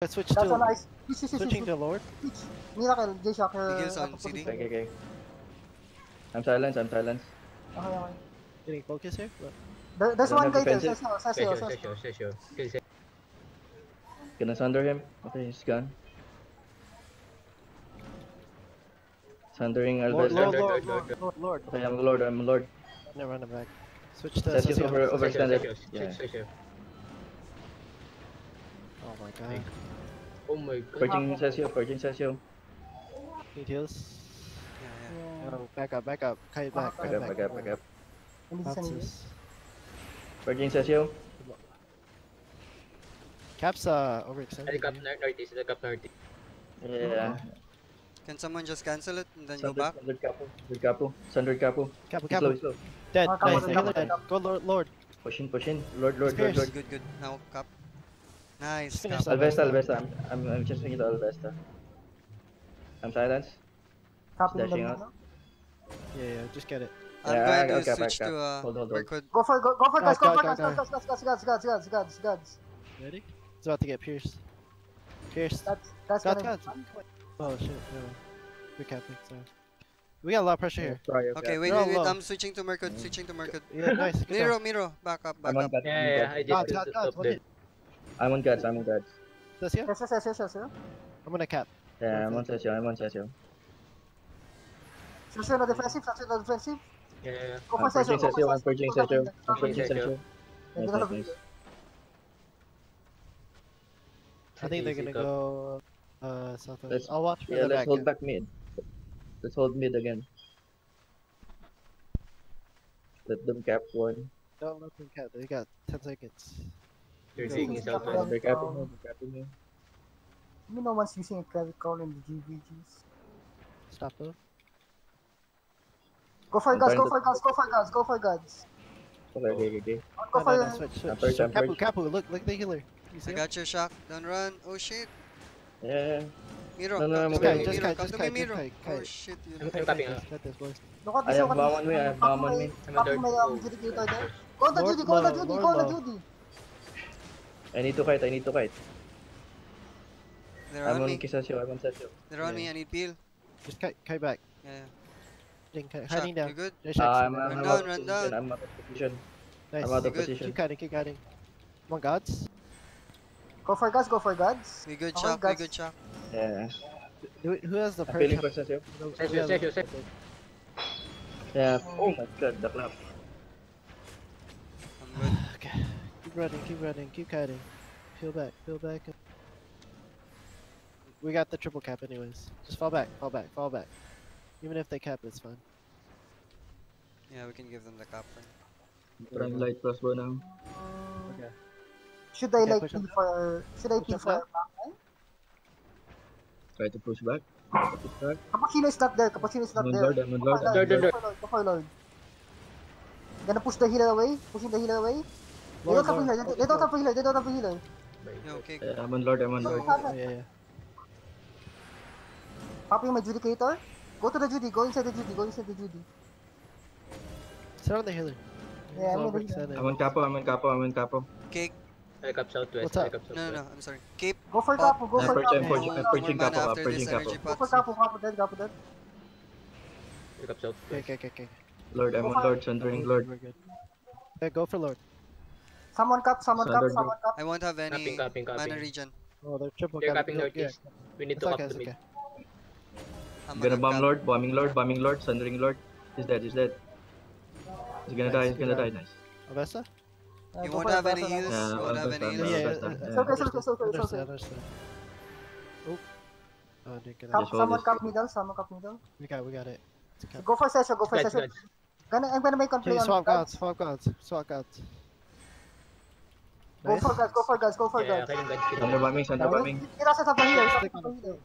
Let's switch That's a to nice. Switch, switch, switch, switching switch. to Lord. Miracle, J-Shock. uh, heals on CD. Okay, okay, okay. I'm silent, I'm silent. Okay, okay. Getting focus here. Look. There, there's one guy there. defensive. Sesio, Sesio, Sesio. session. Gonna sunder him. Okay, he's gone. Sundering Lord, Alvesta. Lord, Lord, Lord, Lord, Lord, Lord, Lord. Okay, I'm Lord, I'm Lord. Never run it back. Switch to Session Session. over, Session, overextended. session, Yeah. Session. Oh my god. Oh my god. Purging Sesio, purging Sesio. Need heals. Yeah, yeah. Yeah. Oh, back up, back up. Kite back, Back kite up, back up, back up. Hindi siya nila. Bounces. Purging Sesio. Caps uh overextended. Helicop northeast, helicop northeast. Yeah. Can someone just cancel it and then go Sundered, back? sundered Capo, sundered Capo, sundered Capo. Capu, He's slow, Capu. slow. Dead. Ah, Nice. Capu, The dead. Capu. Go Lord, Lord. Push in, push in. Lord, Lord, Lord, Lord. Good, good. Now cap. Nice. Just finish Alvesta, Alvesta. I'm, I'm, I'm just thinking to Alvesta. I'm silenced. Copy Dashing out. Yeah, yeah. Just get it. I'm Yeah, going I- to I'll switch I'll to uh, Hold, hold, hold. Mirkwood. Go for, go, go for guys, Guys, go for guys, guys, guys, guys, guys, guys, guys, guys, guys, guys, guys. Ready? It's about to get pierced. Pierced. That's, that's Guys, gonna guys. Oh shit. No. We're capping. Sorry. We got a lot of pressure here. Sorry, Okay, wait, wait, wait. low. I'm switching to Mirkwood. Switching to Mirkwood. Yeah, nice. Good Miro. Miro. Back up, back I'm up. Yeah, yeah, yeah. I God, just God, put God, up what there. did- I'm on guts, I'm on guts. That's you? Yes, yes, yes, yes, yes, yes. I'm gonna cap. Yeah, I'm on Sesio, I'm on Sesio. Sesio na defensive, Sesio na defensive. Yeah, yeah, yeah. Go I'm for Sesio, purging go for I'm purging Sesio. I'm purging Sesio. Sesio. Nice, nice, nice. I think they're gonna cup. go uh southwest. Let's- I'll watch for Yeah, the let's back. hold back mid. Let's hold mid again. Let them cap one. Don't let them cap. They got 10 seconds. You're taking yeah, self as back up in back up in You know once using a credit card in the GVGs. Stop her. Go for guns, go for guns, go for guns, go for guns. Okay, okay, okay. Go for guns. Oh, Capu, Capu, look, look the healer. You see I him? got your shock. Don't run. Oh shit. Yeah. Miro, no, no, I'm okay. Just kite, just kite, just kite. Oh shit, Miro. I'm tapping out. Got this, boys. I have bomb um, on me, I have bomb on me. I'm a dirt. Go to Judy, go to Judy, go to Judy. I need to kite, I need to kite. They're I'm on on me. Kisasio, I'm on Sesio. They're on me. I need peel. Just kite, kite back. Yeah, yeah. Hiding, kite, Shock, hiding down. you good? Uh, I'm, in I'm, there. Run down, run down. I'm out of position. Nice. I'm out of good? position. Keep kiting, keep kiting. Come on, gods. Go for guys, go for guys. We good, Okay, shock. We good, shock. Yeah. Who, who has the I'm feeling for Sesio. Sesio, Sesio, Sesio. Yeah. Oh my god, the clap. I'm good. Okay. Keep running, keep running, keep kiting. Peel back, peel back. We got the triple cap anyways. Just fall back, fall back, fall back. Even if they cap, it's fine. Yeah, we can give them the copper. Trying light crossbow now. Okay. Should I Okay, like push peel for, should I Push peel for Try to push back. Push back. Cappuccino is not there, Cappuccino is not I'm on there. Lord, I'm on Go Lord. for I'm Lord, on Lord, Lord. Go for Lord, go for Lord. Gonna push the healer away, pushing the healer away. Dito tapos healer, dito tapos healer, dito tapos healer. Okay. Eh, Amon Lord, Amon Lord. Yeah, yeah. Popping my Judicator. Go to the Judy, go inside the Judy, go inside the Judy. Surround the healer. Yeah, I'm over here. Amon Capo, Amon Capo, Amon Capo. Cake. I cap southwest. What's up? Southwest. No, no, I'm sorry. Keep. Go for Capo, go for Capo. I'm purging Capo, I'm purging Capo. Go for Capo, Capo dead, Capo dead. I cap southwest. Okay, okay, okay. Lord, Amon Lord, Sundering Lord. Yeah, go for Lord. Someone cap, someone cap, Thunder someone cap. I won't have any Capping, capping, mana capping. regen. Oh, they're triple They're cap. capping Yeah, northeast. We need It's to okay, cap the mid. okay. I'm Gonna gonna bomb cap. Lord, bombing Lord, bombing Lord, sundering Lord. He's dead, he's dead. He's gonna die, he's gonna die, nice. Avesta? Uh, You won't have any Alberto, heals. Yeah, You won't have Alberto, any Yeah, heals. yeah, Alberto, yeah. yeah. It's okay, it's okay, it's okay, it's Understand, okay. understand. Oh. Oh, didn't get Cap, that. Just hold someone this. cap middle, someone cap middle. We got, we got it. It's a cap. Go for session, go for Guys, session. guys. Gonna, I'm gonna make one play Okay, on swap guys. gods, swap gods, swap gods. Go for guys, go for guys, go for guys. Yeah, guys. Thunder bombing, thunder bombing. Tira sa sabah heal,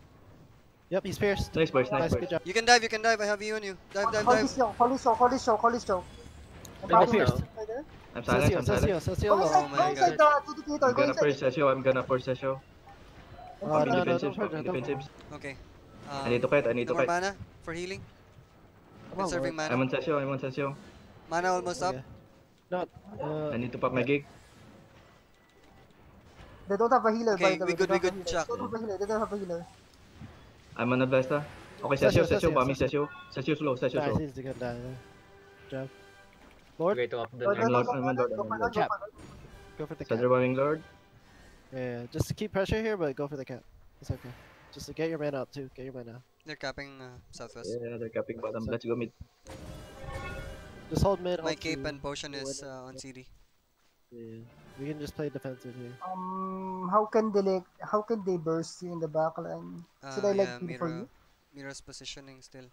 Yep, he's pierced. Nice boys, nice, boys. You can dive, you can dive, I have you on you. Dive, dive, dive. Holy show, holy show, holy show, holy show. I'm silent, I'm silent. Oh my god. I'm gonna first Cecil, I'm gonna first Cecil. I'm defensive, I'm defensive. Okay. Um, I need to kite, I need to kite. mana for healing. I'm mana. I'm on Cecil, I'm on Cecil. Mana almost up. Not. I need to pop my gig. They don't have a healer, Okay, by the we way. good, we don't good, Chuck. They don't have a healer. They don't have a healer. I'm on a Vesta. Okay, Session, Session, Session, Session, bombing Session. Session. Session slow, Session Nice, slow. he's gonna die there. Lord, Okay, to up the I'm Lord, Lord, I'm Lord, I'm Go for Lord. Lord, Cap. go for the cap. Thunder bombing Lord. Yeah, just keep pressure here, but go for the cap. It's okay. Just to get your mana up too. Get your mana. up. They're capping uh, southwest. Yeah, they're capping bottom. Let's go mid. Just hold mid. My cape and potion is uh, on CD. Yeah. We can just play defensive here. Um, how can they like, how can they burst you in the back line? Should Uh, I like yeah, heal for you? Mira's positioning still.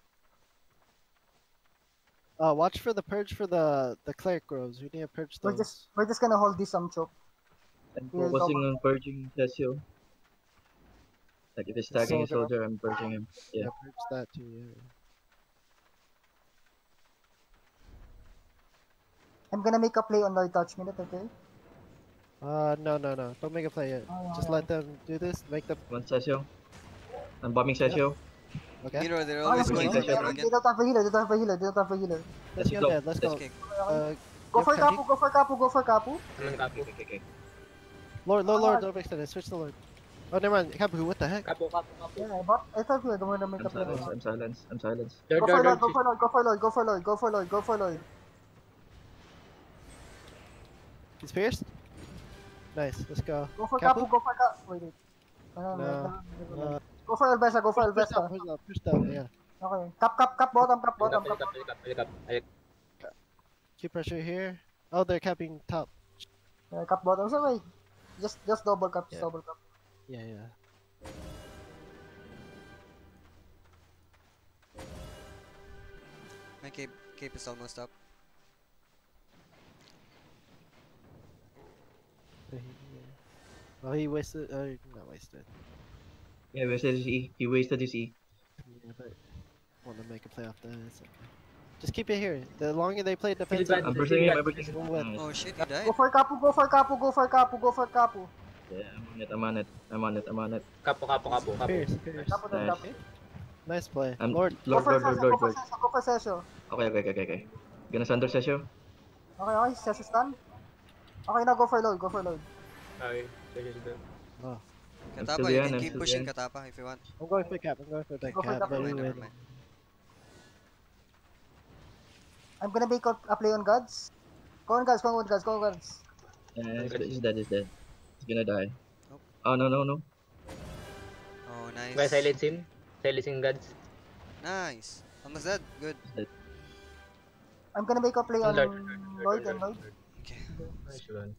Uh, watch for the purge for the the cleric groves. We need to purge We're just we're just gonna hold this um choke. I'm Yeah, focusing on purging Session. Like if he's tagging a soldier. soldier, I'm purging him. yeah. yeah. purge that too. Yeah. I'm gonna make a play on Lord Touch Minute, okay? Uh, no, no, no. Don't make a play yet. Oh, Just yeah. let them do this. Make them. One Session. I'm bombing Session. Okay. Mira, they're Oh, always okay, going okay, for they, again. they don't have a healer. They don't have a healer. They don't have a healer. Let's Let's go go. dead. Let's go. Okay. Uh, Go for Kenny. Kapu. Go for Kapu. Go for Kapu. I'm on Kapu. Okay, okay, okay. Lord, Lord, Oh, Lord. Don't extend it. Switch to Lord. Oh, never mind. Kapu, what the heck? Kapu, Kapu, Kapu. Yeah, but I thought you were gonna make I'm a play. I'm silenced, I'm silenced. Lord, for Lord, Lord. Go for Lord. Go for Lord. Go for Lord. Go for Lord. Go for Lord. He's pierced. Nice. Let's go. Go for Kapu? Kapu. Go for Kapu. Wait. wait. Uh, No. never mind. Uh, Go for Elvesa. Go for push Elvesa. down. Push down. Push down. Yeah. Okay. Cap, cap, cap, bottom, cap, bottom, Helicopter, cap. Keep pressure here. Oh, they're capping top. Yeah, cap, bottom. So wait. Just, just double cap, just Yeah. double cap. Yeah, yeah. My cape, cape is almost up. But he- yeah. Oh, he wasted. Uh, not wasted. Yeah, wasted his E. He wasted his E. Yeah, but want to make a play off. It's okay. Just keep it here. The longer they play He's defensive, bad. I'm pursuing him, I'm pursuing him. Oh shit, he died. Go for Kapu, go for Kapu, go for Kapu, go for Kapu. Yeah, I'm on it, I'm on it, I'm on it, I'm on it. Kapu, Kapu, Kapu, Kapu. Pierce, Pierce. Kapu, then Nice. Kapu. Nice play. I'm Lord, Go Lord, for Lord, Lord, Session, go Lord, for Lord. Session, go for Session. Okay, okay, okay, okay, okay. Gonna Sunder Session. Okay, okay, Session stun. Okay, now go for Lord, go for Lord. Okay, so just do. oh, Katapa, you can keep pushing. Katapa if you want. I'm going for cap. I'm going for the Go for cap. cap. but Never mind, never win. mind. I'm gonna make a, play on gods. Go on gods, go on gods, go on gods. Yeah, he's, he's dead, he's dead. He's gonna die. Nope. Oh, no, no, no. Oh, nice. Guys, silence him. Silencing gods. Nice. Almost dead. Good. I'm gonna make a play on Lord and Lord. Nice one.